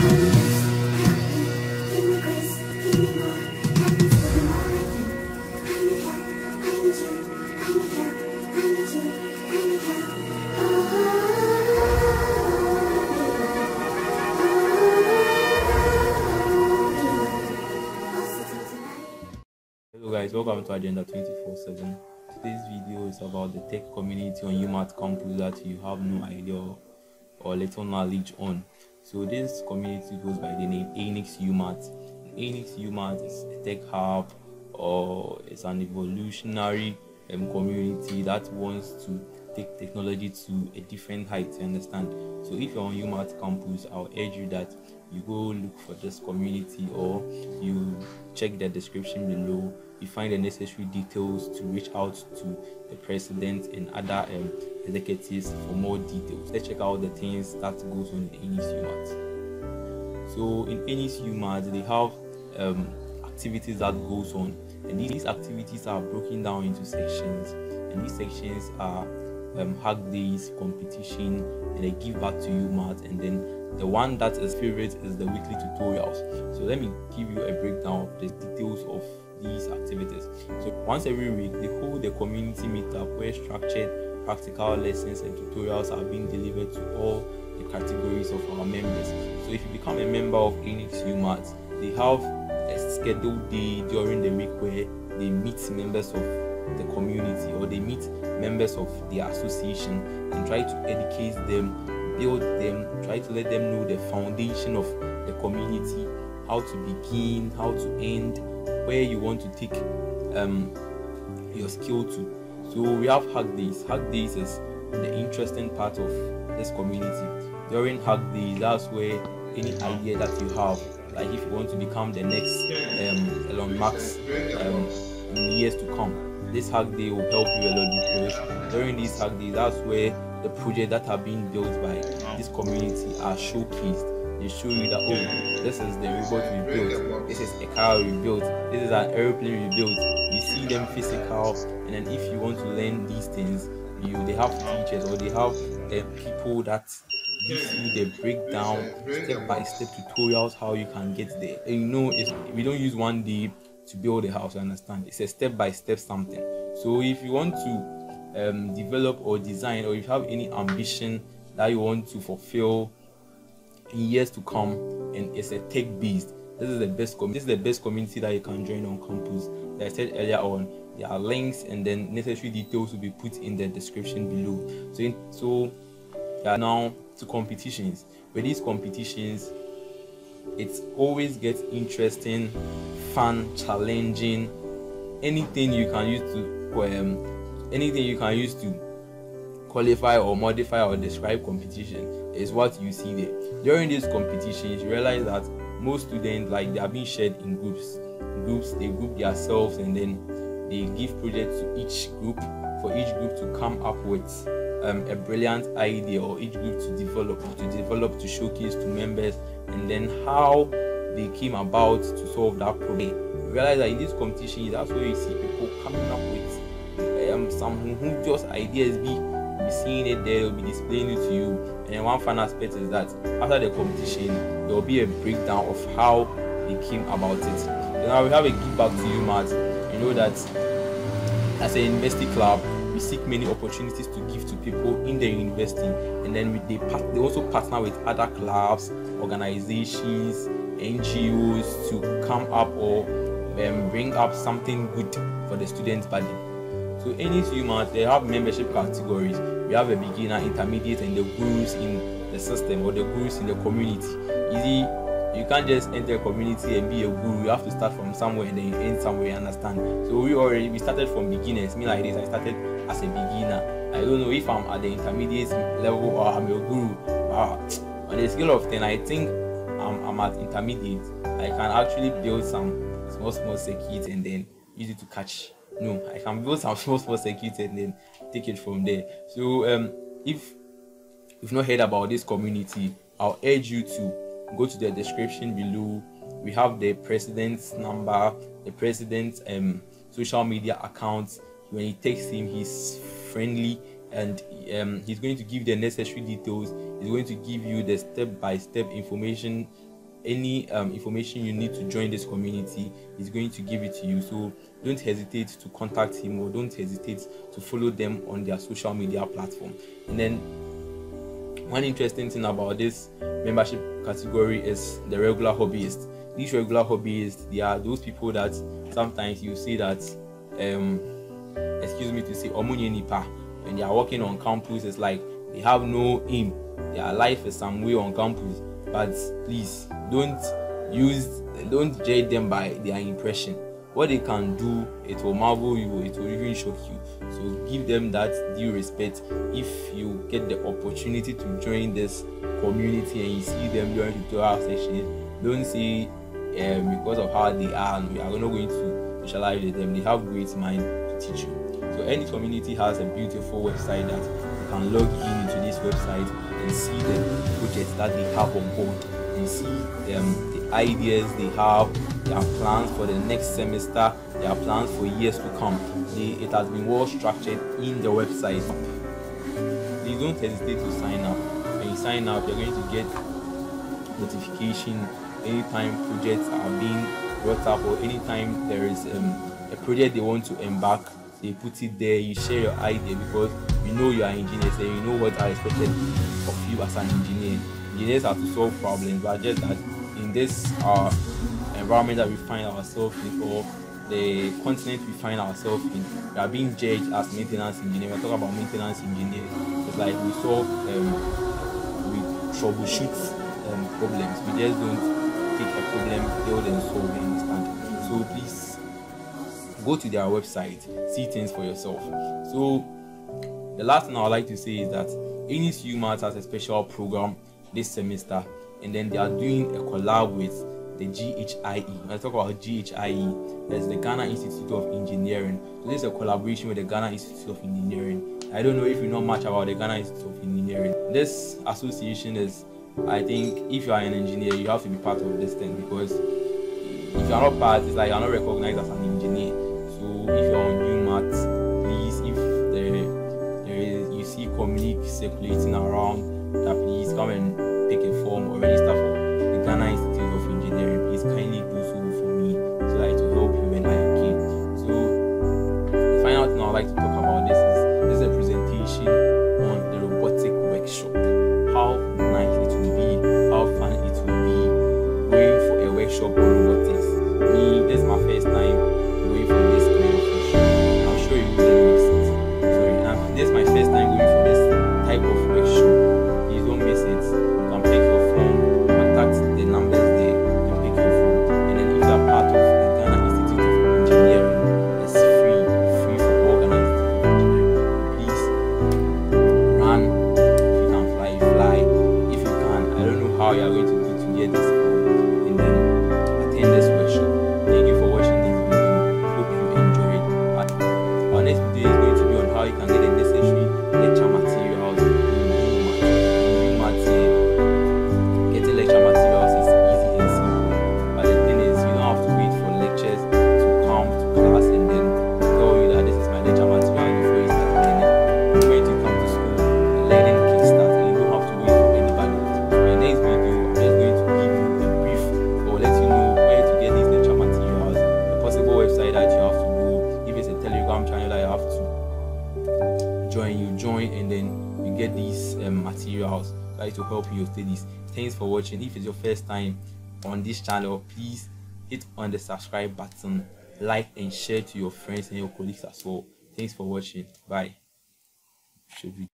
Hello guys, welcome to Agenda 24/7. Today's video is about the tech community on UMAT campus that you have no idea or little knowledge on. So this community goes by the name Aaenics UMAT. Aaenics UMAT is a tech hub or it's an evolutionary um, community that wants to take technology to a different height. You understand? So if you're on UMAT campus, I'll urge you that you go look for this community or you check the description below you find the necessary details to reach out to the president and other um, executives for more details. Let's check out the things that goes on in Aaenics UMAT so in Aaenics UMAT they have um, activities that goes on and these activities are broken down into sections and these sections are um, hack days competition and they give back to UMAT and then the one that is favorite is the weekly tutorials. So let me give you a breakdown of the details of these activities. So once every week they hold a community meetup where structured practical lessons and tutorials are being delivered to all the categories of our members. So if you become a member of Aaenics UMAT they have a scheduled day during the week where they meet members of the community or they meet members of the association and try to educate them build them, try to let them know the foundation of the community, how to begin, how to end, where you want to take um, your skill to. So we have hack days. Hack days is the interesting part of this community. During hack days, that's where any idea that you have, like if you want to become the next um, Elon Musk um, in years to come, this hack day will help you a lot because during these hack days, that's where the projects that are being built by this community are showcased. They show you that oh, this is the robot we built, this is a car we built, this is an airplane we built. You see them physical, and then if you want to learn these things, you they have teachers or they have uh, people that give you the breakdown, step by step tutorials how you can get there. And you know, it's, we don't use one day to build a house. Understand? It's a step by step something. So if you want to um, develop or design or if you have any ambition that you want to fulfill in years to come and it's a tech based this is the best com- this is the best community that you can join on campus like i said earlier on there are links and then necessary details will be put in the description below so in, so yeah, now to competitions with these competitions it always gets interesting fun challenging. Anything you can use to um, anything you can use to qualify or modify or describe competition is what you see there. During these competitions you realize that most students like they are being shared in groups. Groups they group themselves and then they give projects to each group for each group to come up with um, a brilliant idea or each group to develop to develop to showcase to members and then how they came about to solve that problem you realize that in this competition that's where you see people coming up with um, some who just ideas be be seeing it there, they'll be displaying it to you. And then one fun aspect is that after the competition, there will be a breakdown of how they came about it. So now we have a give back to UMAT. You know that as an university club, we seek many opportunities to give people in the university, and then they they also partner with other clubs, organizations, NGOs to come up or um, bring up something good for the students' body. So Aaenics UMAT, they have membership categories. We have a beginner, intermediate, and the gurus in the system or the gurus in the community. Easy, you can't just enter a community and be a guru. You have to start from somewhere and then you end somewhere. You understand? So we already we started from beginners. Me like this, I started as a beginner. I don't know if I'm at the intermediate level or I'm a guru. On a scale of ten, I think I'm, I'm at intermediate. I can actually build some small small circuits and then use it to catch no i can build some small small circuit and then take it from there so um if you've not heard about this community i'll urge you to go to the description below we have the president's number the president's um social media accounts when he takes him he's friendly and um, he's going to give the necessary details. He's going to give you the step-by-step information any um, information you need to join this community he's going to give it to you. So don't hesitate to contact him or don't hesitate to follow them on their social media platform. And then one interesting thing about this membership category is the regular hobbyists these regular hobbyists they are those people that sometimes you see that um excuse me to say omunye nipa. When they are working on campus it's like they have no aim. Their life is some way on campus. But please don't use don't judge them by their impression. What they can do it will marvel you it will even shock you. So give them that due respect. If you get the opportunity to join this community and you see them during tutorial sessions don't say um, because of how they are we are not going to socialize with them. They have great mind to teach you any community has a beautiful website that you can log in into this website and see the projects that they have on board and see um, the ideas they have their plans for the next semester their plans for years to come. They, it has been well structured in the website. Please don't hesitate to sign up. When you sign up you're going to get notification anytime projects are being brought up or anytime there is um, a project they want to embark they put it there you share your idea because you know you are engineers and you know what are expected of you as an engineer. Engineers have to solve problems but just that in this uh, environment that we find ourselves in or the continent we find ourselves in we are being judged as maintenance engineers we're talking about maintenance engineers it's like we solve um, we troubleshoot um, problems. We just don't take a problem build and solve you understand? So please go to their website see things for yourself so the last thing i would like to say is that Aaenics UMAT has a special program this semester and then they are doing a collab with the GHIE. When I talk about GHIE, there's the Ghana Institute of Engineering. So this is a collaboration with the Ghana Institute of Engineering. I don't know if you know much about the Ghana Institute of Engineering. This association is, I think, if you are an engineer, you have to be part of this thing because if you are not part, it's like you are not recognized as an engineer. Circulating around, that please come and pick a form or register for the Ghana Institute of Engineering. Please kindly do so for me so that it will help you when I came. So the final thing I'd like to talk about this is this is a presentation on the robotic workshop. How nice it will be, how fun it will be going for a workshop on robotics. Me, this is my first time join you join and then you get these um, materials that to help you studies thanks for watching. If it's your first time on this channel please hit on the subscribe button. Like and share to your friends and your colleagues as well. Thanks for watching. Bye